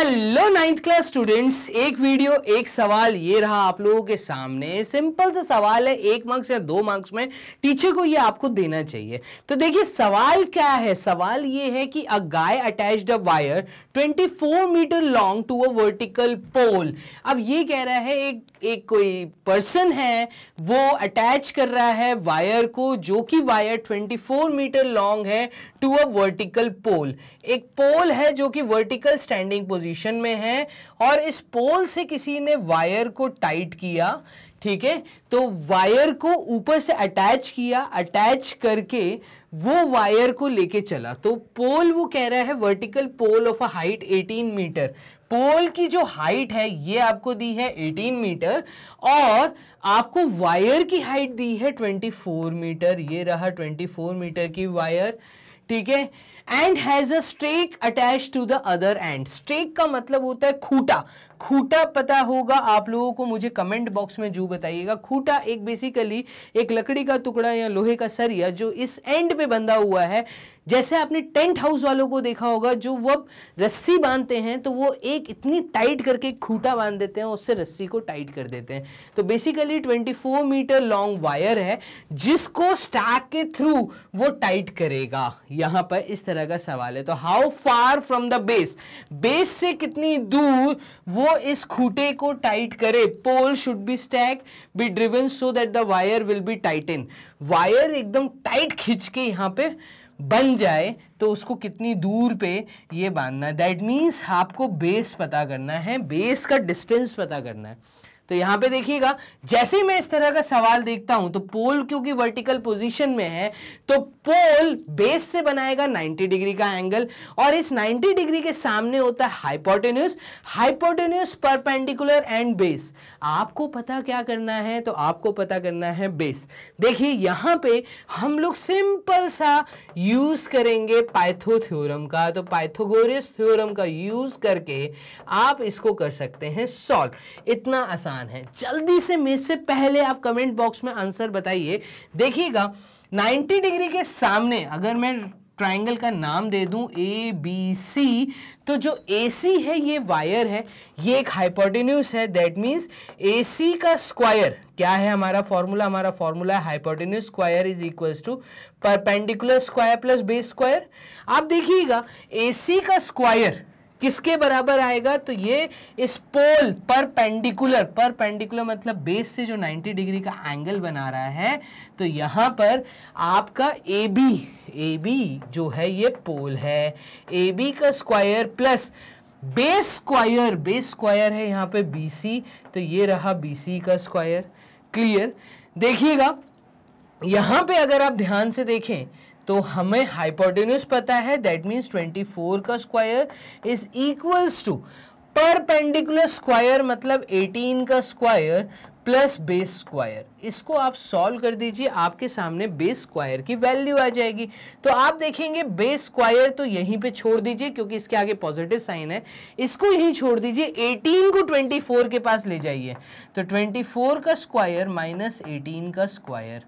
Hello ninth class students एक video एक सवाल, ये रहा आप लोगों के सामने। सिंपल सा सवाल है, एक मार्क्स या दो मार्क्स में। टीचर को ये आपको देना चाहिए। तो देखिए, सवाल क्या है? सवाल ये है कि a guy attached a wire 24 metre long to a vertical pole अब ये कह रहा है, एक एक कोई पर्सन है, वो अटैच कर रहा है वायर को, जो कि वायर 24 मीटर लॉन्ग है टू अ वर्टिकल पोल एक पोल है जो कि वर्टिकल स्टैंडिंग पोजीशन में है और इस पोल से किसी ने वायर को टाइट किया, ठीक है? तो वायर को ऊपर से अटैच किया अटैच करके वो वायर को लेके चला। तो पोल वो कह रहा है vertical pole of a height 18 metre pole की जो हाइट है, ये आपको दी है 18 मीटर और आपको वायर की हाइट दी है 24 मीटर ये रहा 24 मीटर की वायर ठीक है? And has a attach to the other end stake का मतलब होता है खूटा। खूटा पता होगा आप लोगों को, मुझे कमेंट बॉक्स में जो बताइएगा। खूटा एक बेसिकली एक लकड़ी का टुकड़ा या लोहे का सरिया जो इस एंड पे बंधा हुआ है। जैसे आपने टेंट हाउस वालों को देखा होगा, जो वो रस्सी बांधते हैं तो वो एक इतनी टाइट करके खूटा बाँध देते हैं, उससे रस्सी को टाइट कर देते हैं। तो बेसिकली 24 मीटर लॉन्ग वायर है, जिसको स्टैक के थ्रू वो टाइट करेगा। यहाँ पर इस तरह का सवाल है। तो how far from the base base से कितनी दूर वो इस खूटे को टाइट करे? Pole should be stake be driven so that the wire will be tighten wire एकदम टाइट खींच के यहाँ पे बन जाए तो उसको कितनी दूर पे ये बांधना है। दैट मीन्स आपको बेस पता करना है बेस का डिस्टेंस पता करना है। तो यहाँ पे देखिएगा, जैसे ही मैं इस तरह का सवाल देखता हूँ तो पोल क्योंकि वर्टिकल पोजीशन में है तो पोल बेस से बनाएगा 90 डिग्री का एंगल और इस 90 डिग्री के सामने होता है hypotenuse. Hypotenuse perpendicular and base. आपको पता क्या करना है? तो आपको पता करना है बेस। देखिए, यहाँ पे हम लोग सिंपल सा यूज़ करेंगे पाइथो थ्योरम का। तो पाइथोगोरियस थ्योरम का यूज़ करके आप इसको कर सकते हैं सॉल्व। इतना आसान आसान है। जल्दी से मेरे से पहले आप कमेंट बॉक्स में आंसर बताइए। देखिएगा 90 डिग्री के सामने अगर मैं ट्राइंगल का नाम दे दूँ ए बी सी तो जो ए सी है, ये वायर है। ये एक हाइपोटेन्यूस है दैट मींस ए सी का स्क्वायर क्या है हमारा फॉर्मूला हमारा फॉर्मूला है hypotenuse square is equals to perpendicular square plus base square आप देखिएगा ए सी का स्क्वायर किसके बराबर आएगा? तो ये इस पोल पर पेंडिकुलर पर पेंडिकुलर मतलब बेस से जो 90 डिग्री का एंगल बना रहा है तो यहाँ पर आपका ए बी ए बी जो है ये पोल है। ए बी का square plus base square base square है यहाँ पे बी सी तो ये रहा बी सी का स्क्वायर क्लियर देखिएगा, यहाँ पे अगर आप ध्यान से देखें तो हमें हाइपोटेन्यूस पता है दैट मीन्स 24 का square is equals to perpendicular square मतलब 18 का स्क्वायर प्लस बेस स्क्वायर। इसको आप सॉल्व कर दीजिए, आपके सामने बेस स्क्वायर की वैल्यू आ जाएगी। तो आप देखेंगे, बेस स्क्वायर तो यहीं पे छोड़ दीजिए, क्योंकि इसके आगे पॉजिटिव साइन है। इसको यहीं छोड़ दीजिए 18 को 24 के पास ले जाइए। तो 24 का स्क्वायर माइनस एटीन का स्क्वायर।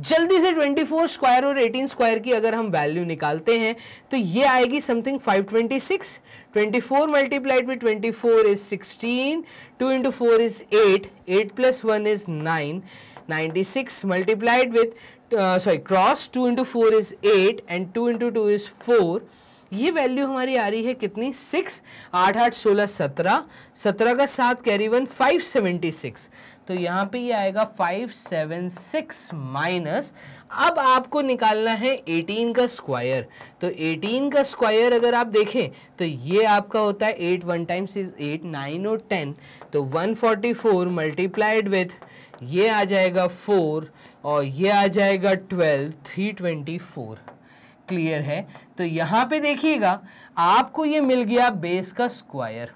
जल्दी से 24 स्क्वायर और 18 स्क्वायर की अगर हम वैल्यू निकालते हैं तो ये आएगी something 526 24 multiplied with 24 is 16 2 into four is 8 8 plus 1 is 9 96 multiplied with uh, sorry cross 2 into 4 is 8 and 2 into 2 is 4 ये वैल्यू हमारी आ रही है कितनी? सिक्स आठ आठ, सोलह, सत्रह। सत्रह का सात carry one five seventy six तो यहाँ पे ये यह आएगा फाइव सेवन सिक्स माइनस अब आपको निकालना है एटीन का स्क्वायर तो एटीन का स्क्वायर अगर आप देखें तो ये आपका होता है eight one times is eight nine और टेन तो one forty four multiplied with ये आ जाएगा फोर और ये आ जाएगा twelve three twenty four clear है। तो यहाँ पे देखिएगा, आपको ये मिल गया बेस का स्क्वायर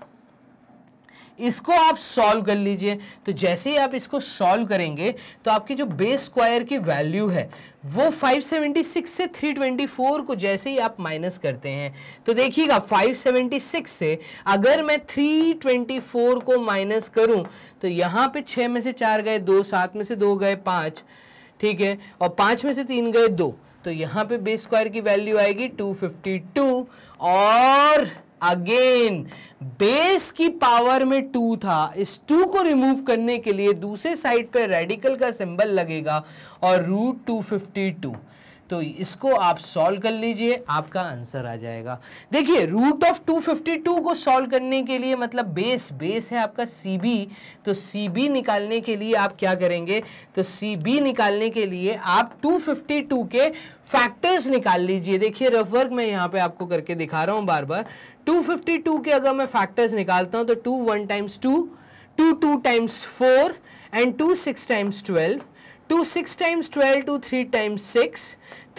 इसको आप सॉल्व कर लीजिए। तो जैसे ही आप इसको सॉल्व करेंगे तो आपकी जो बेस स्क्वायर की वैल्यू है, वो 576 से 324 को जैसे ही आप माइनस करते हैं। तो देखिएगा 576 से अगर मैं 324 को माइनस करूँ तो यहाँ पे छह में से चार गए, दो सात में से दो गए, पाँच, ठीक है? और पाँच में से तीन गए, दो। तो यहाँ पे बेस स्क्वायर की वैल्यू आएगी 252 और अगेन बेस की पावर में टू था। इस टू को रिमूव करने के लिए दूसरे साइड पे रेडिकल का सिंबल लगेगा और रूट टू फिफ्टी टू तो इसको आप सॉल्व कर लीजिए, आपका आंसर आ जाएगा। देखिए रूट ऑफ़ 252 को सॉल्व करने के लिए मतलब बेस बेस है आपका सी बी तो सी बी निकालने के लिए आप क्या करेंगे? तो सी बी निकालने के लिए आप 252 के फैक्टर्स निकाल लीजिए। देखिए रफ वर्क मैं यहाँ पे आपको करके दिखा रहा हूँ बार बार। 252 के अगर मैं फैक्टर्स निकालता हूँ तो two one times two two two times four and two six times twelve 2 6 times 12 2 3 times 6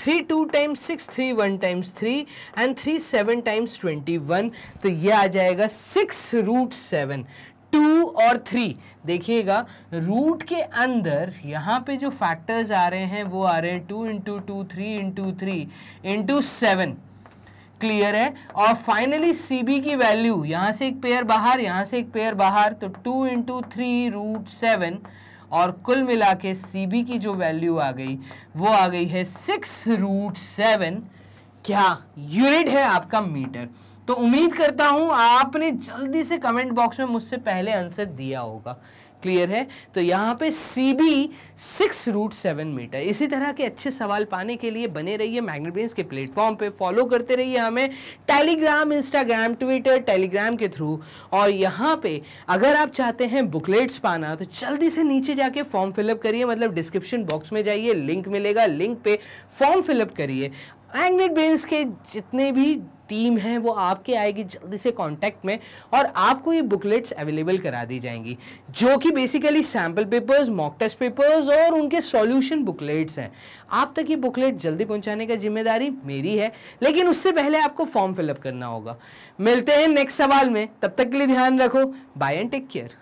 3 2 times 6 3 1 times 3 and 3 7 times 21 तो ये आ जाएगा सिक्स रूट सेवन, टू और थ्री। देखिएगा, रूट के अंदर यहाँ पे जो फैक्टर्स आ रहे हैं, वो आ रहे हैं two into two, three into three into seven. Clear है? और फाइनली सी बी की वैल्यू यहाँ से एक पेयर बाहर, यहाँ से एक पेयर बाहर तो two into three root seven और कुल मिला के सी बी की जो वैल्यू आ गई, वो आ गई है सिक्स रूट सेवन क्या यूनिट है आपका मीटर तो उम्मीद करता हूँ आपने जल्दी से कमेंट बॉक्स में मुझसे पहले आंसर दिया होगा। क्लियर है। तो यहाँ पे C B six root seven metre इसी तरह के अच्छे सवाल पाने के लिए बने रहिए मैग्नेट के प्लेटफॉर्म पे। फॉलो करते रहिए हमें टेलीग्राम इंस्टाग्राम ट्विटर टेलीग्राम के थ्रू और यहाँ पे अगर आप चाहते हैं बुकलेट्स पाना तो जल्दी से नीचे जाके फॉर्म फिलअप करिए। मतलब डिस्क्रिप्शन बॉक्स में जाइए लिंक मिलेगा। लिंक पे फॉर्म फिलअप करिए। मैग्नेट बेंस के जितने भी टीम है, वो आपके आएगी जल्दी से कांटेक्ट में और आपको ये बुकलेट्स अवेलेबल करा दी जाएँगी, जो कि basically sample papers mock test papers और उनके सॉल्यूशन बुकलेट्स हैं। आप तक ये बुकलेट जल्दी पहुँचाने का ज़िम्मेदारी मेरी है, लेकिन उससे पहले आपको फॉर्म फिलअप करना होगा। मिलते हैं नेक्स्ट सवाल में, तब तक के लिए ध्यान रखो बाय एंड टेक केयर